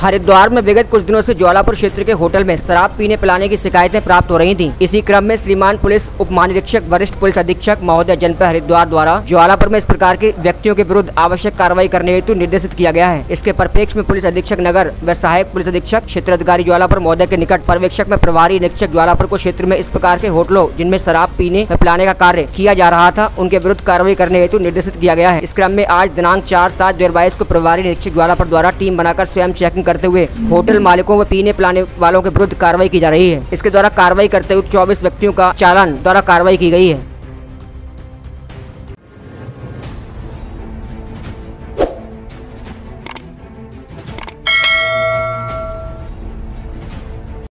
हरिद्वार में विगत कुछ दिनों से ज्वालापुर क्षेत्र के होटल में शराब पीने पिलाने की शिकायतें प्राप्त हो रही थीं। इसी क्रम में श्रीमान पुलिस उप महानिरीक्षक वरिष्ठ पुलिस अधीक्षक महोदय जनपद हरिद्वार द्वारा ज्वालापुर में इस प्रकार के व्यक्तियों के विरुद्ध आवश्यक कार्रवाई करने हेतु निर्देशित किया गया है इसके परिप्रेक्ष्य में पुलिस अधीक्षक नगर, व सहायक पुलिस अधीक्षक, क्षेत्र अधिकारी ज्वालापुर महोदय के निकट पर्यवेक्षक में प्रभारी निरीक्षक ज्वालापुर को क्षेत्र में इस प्रकार के होटलों, जिनमें शराब पीने व पिलाने का कार्य किया जा रहा था, उनके विरुद्ध कार्रवाई करने हेतु निर्देशित किया गया है इस क्रम में आज दिनांक चार सात दो को प्रभारी निरीक्षक ज्वालापुर द्वारा टीम बनाकर स्वयं चेकिंग करते हुए होटल मालिकों व पीने पिलाने वालों के विरुद्ध कार्रवाई की जा रही है। इसके द्वारा कार्रवाई करते हुए चौबीस व्यक्तियों का चालान द्वारा कार्रवाई की गई है।